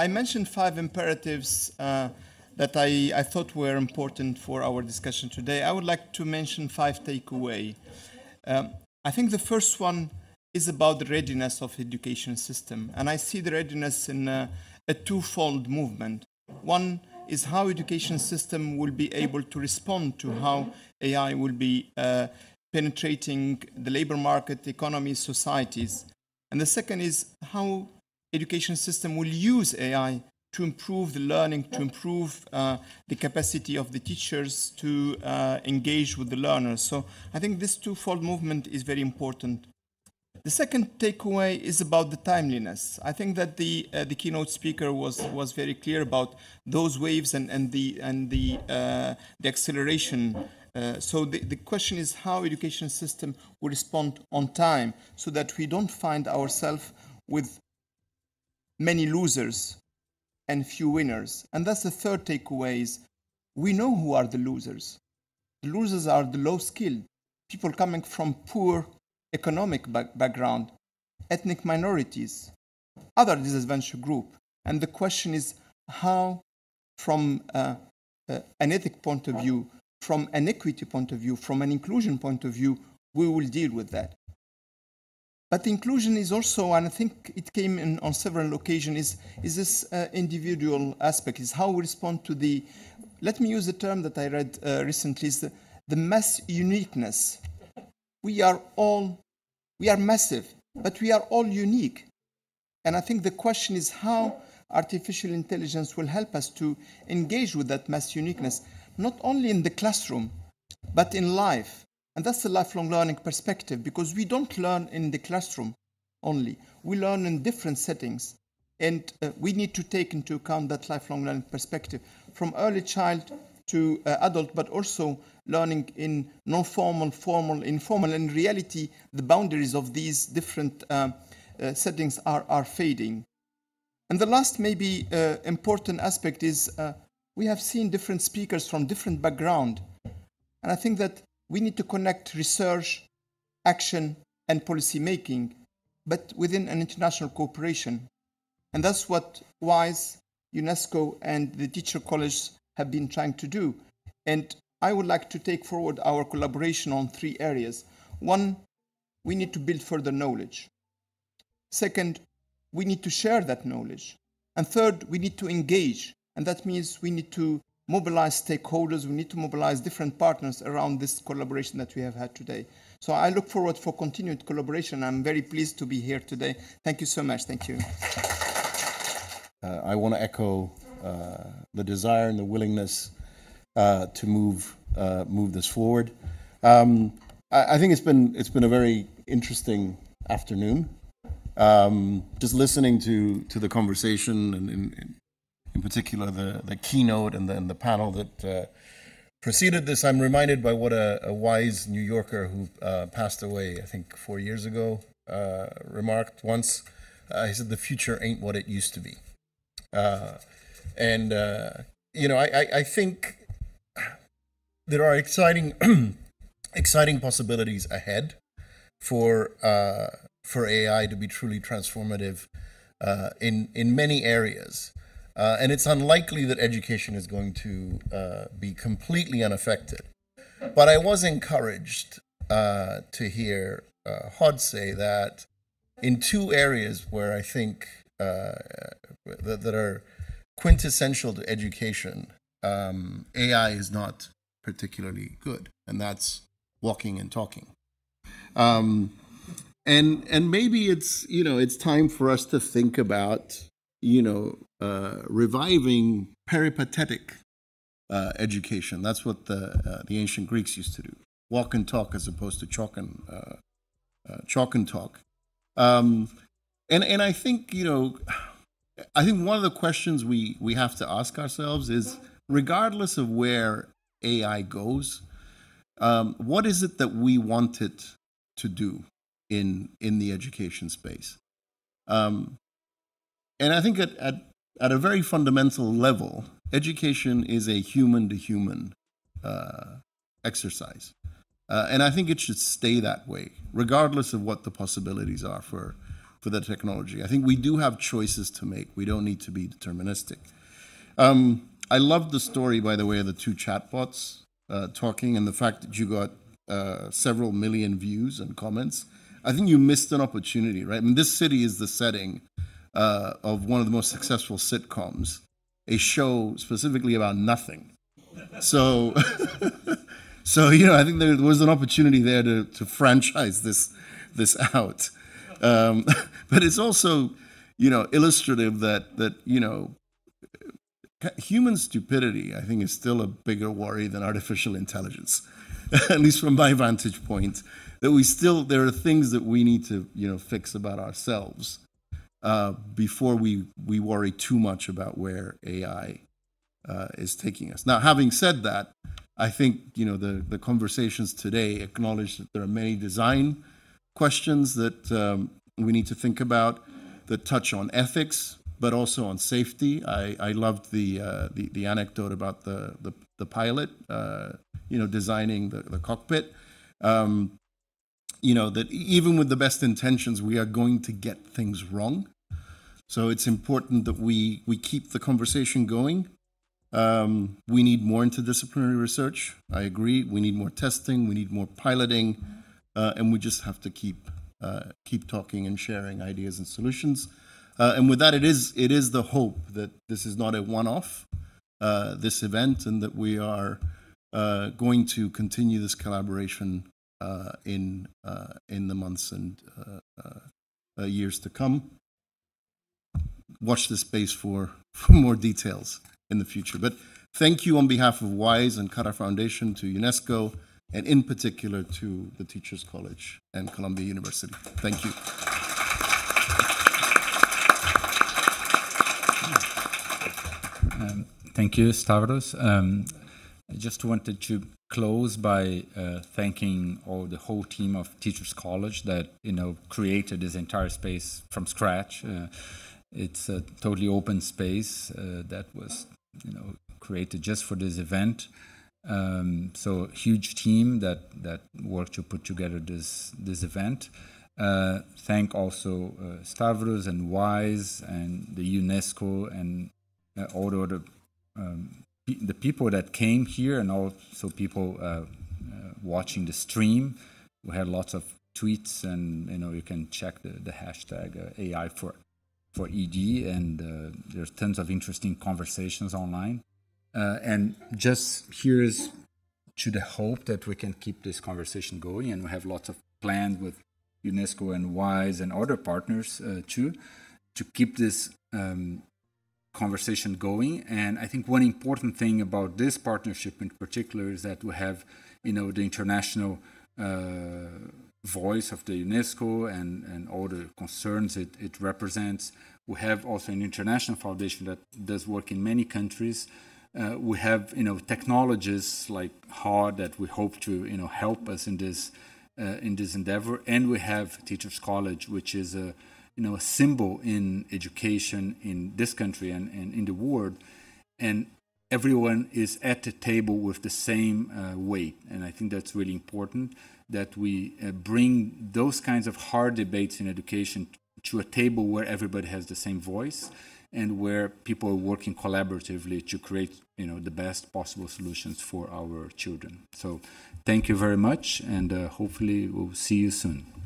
I mentioned five imperatives uh, that I, I thought were important for our discussion today. I would like to mention five takeaway. Um, I think the first one is about the readiness of education system, and I see the readiness in a, a twofold movement. One is how education system will be able to respond to how AI will be uh, penetrating the labor market, economy, societies. And the second is how education system will use AI to improve the learning, to improve uh, the capacity of the teachers to uh, engage with the learners. So I think this twofold movement is very important. The second takeaway is about the timeliness. I think that the uh, the keynote speaker was was very clear about those waves and and the and the uh, the acceleration. Uh, so the, the question is how education system will respond on time so that we don't find ourselves with many losers and few winners. And that's the third takeaway is we know who are the losers. The losers are the low skilled, people coming from poor economic back background, ethnic minorities, other disadvantaged group. And the question is how, from uh, uh, an ethic point of view, from an equity point of view, from an inclusion point of view, we will deal with that. But inclusion is also, and I think it came in on several occasions, is, is this uh, individual aspect, is how we respond to the, let me use the term that I read uh, recently, is the, the mass uniqueness. We are all, we are massive, but we are all unique. And I think the question is how artificial intelligence will help us to engage with that mass uniqueness, not only in the classroom, but in life and that's the lifelong learning perspective because we don't learn in the classroom only. We learn in different settings. And uh, we need to take into account that lifelong learning perspective from early child to uh, adult, but also learning in non formal, formal, informal. In reality, the boundaries of these different uh, uh settings are, are fading. And the last, maybe uh, important aspect is uh, we have seen different speakers from different background. And I think that we need to connect research, action, and policy making, but within an international cooperation. And that's what WISE, UNESCO, and the teacher college have been trying to do. And I would like to take forward our collaboration on three areas. One, we need to build further knowledge. Second, we need to share that knowledge. And third, we need to engage. And that means we need to mobilize stakeholders, we need to mobilize different partners around this collaboration that we have had today. So I look forward for continued collaboration. I'm very pleased to be here today. Thank you so much. Thank you. Uh, I want to echo uh, the desire and the willingness uh, to move uh, move this forward. Um, I, I, think it's been it's been a very interesting afternoon. Um, just listening to to the conversation and, and, in particular the, the keynote and then the panel that uh, preceded this, I'm reminded by what a, a wise New Yorker who uh, passed away, I think, four years ago, uh, remarked once. Uh, he said, The future ain't what it used to be. Uh, and, uh, you know, I, I, I, think there are exciting, exciting possibilities ahead for, for AI to be truly transformative in, in many areas. Uh, and it's unlikely that education is going to uh, be completely unaffected. But I was encouraged uh, to hear uh, Hod say that in two areas where I think uh, that, that, are quintessential to education, um, AI is not particularly good, and that's walking and talking. Um, and and maybe it's you know it's time for us to think about you know, uh, reviving peripatetic uh, education. That's what the uh, the ancient Greeks used to do: walk and talk as opposed to chalk and uh, uh, chalk and talk. Um, and and I think you know, I think one of the questions we we have to ask ourselves is, regardless of where AI goes, um, what is it that we want it to do in in the education space? Um, and I think at, at, at a very fundamental level, education is a human to human exercise. Uh, and I think it should stay that way, regardless of what the possibilities are for, for the technology. I think we do have choices to make. We don't need to be deterministic. Um, I love the story, by the way, of the two chatbots uh, talking and the fact that you got uh, several million views and comments. I think you missed an opportunity, right? I mean, this city is the setting uh, of one of the most successful sitcoms, a show specifically about nothing. So, so you know, I think there was an opportunity there to, to franchise this this out. Um, but it's also, you know, illustrative that that you know, human stupidity. I think is still a bigger worry than artificial intelligence, at least from my vantage point. That we still there are things that we need to you know fix about ourselves uh, before we we worry too much about where AI uh, is taking us. Now, having said that, I think you know the the conversations today acknowledge that there are many design questions that um, we need to think about that touch on ethics, but also on safety. I, I loved the, uh, the, the anecdote about the the, the pilot, uh, you know, designing the, the cockpit. Um, you know that even with the best intentions, we are going to get things wrong. So it's important that we we keep the conversation going. Um, we need more interdisciplinary research. I agree. We need more testing. We need more piloting, uh, and we just have to keep uh, keep talking and sharing ideas and solutions. Uh, and with that, it is it is the hope that this is not a one-off, uh, this event, and that we are uh, going to continue this collaboration in uh, in the months and years to come. Watch this space for for more details in the future. But thank you on behalf of WISE and Qatar Foundation to UNESCO and in particular to the Teachers College and Columbia University. Thank you. Um, thank you, Stavros. Um, I just wanted to close by uh, thanking all the whole team of Teachers College that you know created this entire space from scratch. Uh, it's a totally open space uh, that was you know created just for this event. Um, so huge team that that worked to put together this this event. Uh, thank also uh, Stavros and WISE and the UNESCO and uh, all the other um, the people that came here and also people uh, uh, watching the stream. We had lots of tweets and you know you can check the, the hashtag uh, AI for for ED and there's tons of interesting conversations online. Uh, and just here's to the hope that we can keep this conversation going, and we have lots of plans with UNESCO and WISE and other partners uh, too to keep this um, conversation going. And I think one important thing about this partnership in particular is that we have, you know, the international uh, voice of the UNESCO and, and all the concerns it, it represents. We have also an international foundation that does work in many countries uh, we have you know technologies like Hod that we hope to you know help us in this uh, in this endeavor, and we have Teachers College, which is a you know a symbol in education in this country and, and in the world, and everyone is at the table with the same uh, weight, and I think that's really important that we uh, bring those kinds of hard debates in education to a table where everybody has the same voice and where people are working collaboratively to create you know the best possible solutions for our children. So thank you very much and uh, hopefully we'll see you soon